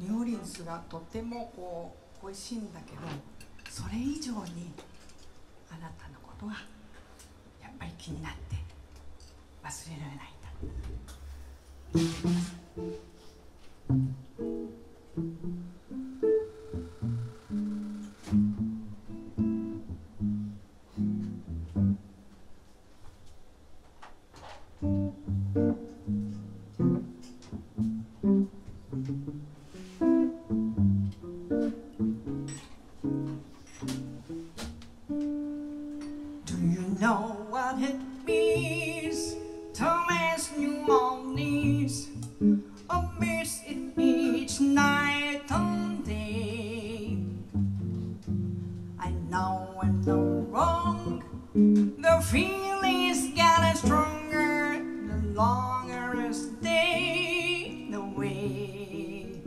ニューオリンスがとてもこう恋しいんだけどそれ以上にあなたのことがやっぱり気になって忘れられないん knowing the wrong. The feeling's getting stronger the longer I stay away.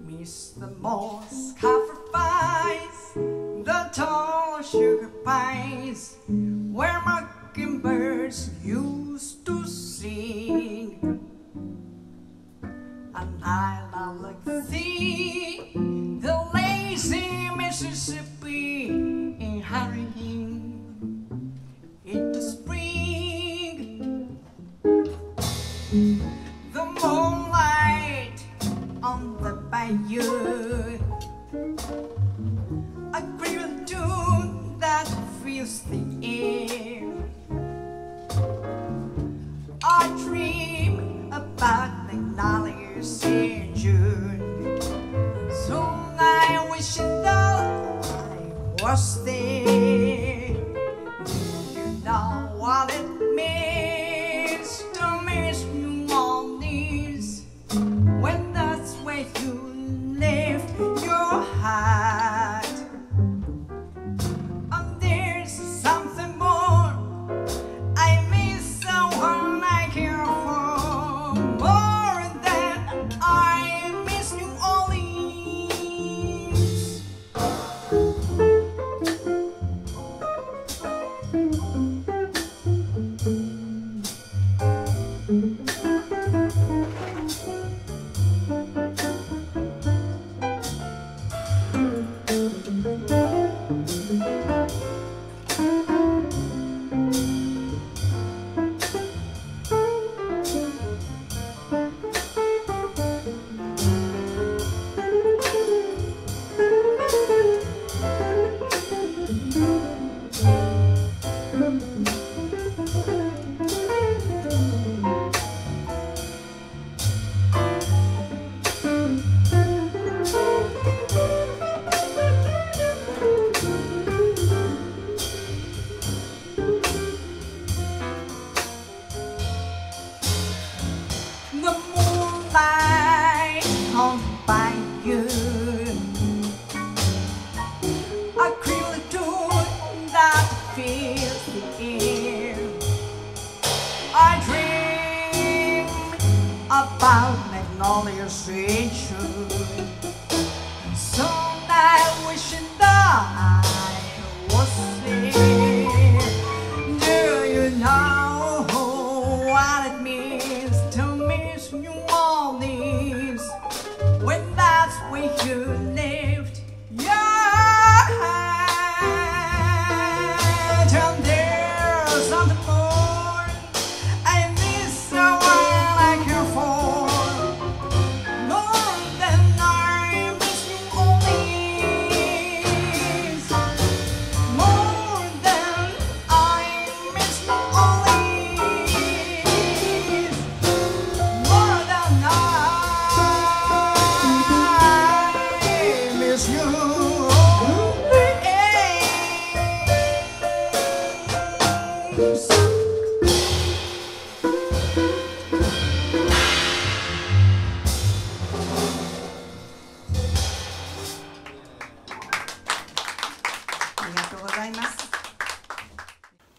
Miss the most sacrifice, the tall sugar pines where mockingbirds used to sing. And I hurrying into spring. The moonlight on the bayou. trust them. Mm-hmm. all your sweet truth. So I wishing that I was.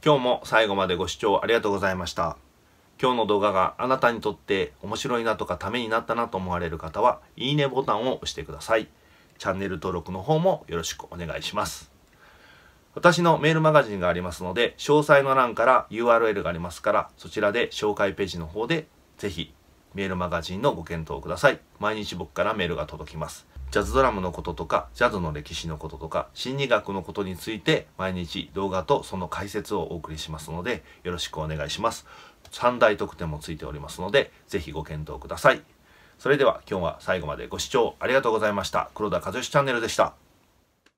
今日も最後までご視聴ありがとうございました。今日の動画があなたにとって面白いなとかためになったなと思われる方は、いいねボタンを押してください。チャンネル登録の方もよろしくお願いします。私のメールマガジンがありますので、詳細の欄から URL がありますから、そちらで紹介ページの方でぜひメールマガジンのご検討ください。毎日僕からメールが届きます。ジャズドラムのこととか、ジャズの歴史のこととか、心理学のことについて毎日動画とその解説をお送りしますので、よろしくお願いします。3大特典もついておりますので、ぜひご検討ください。それでは今日は最後までご視聴ありがとうございました。黒田和義チャンネルでした。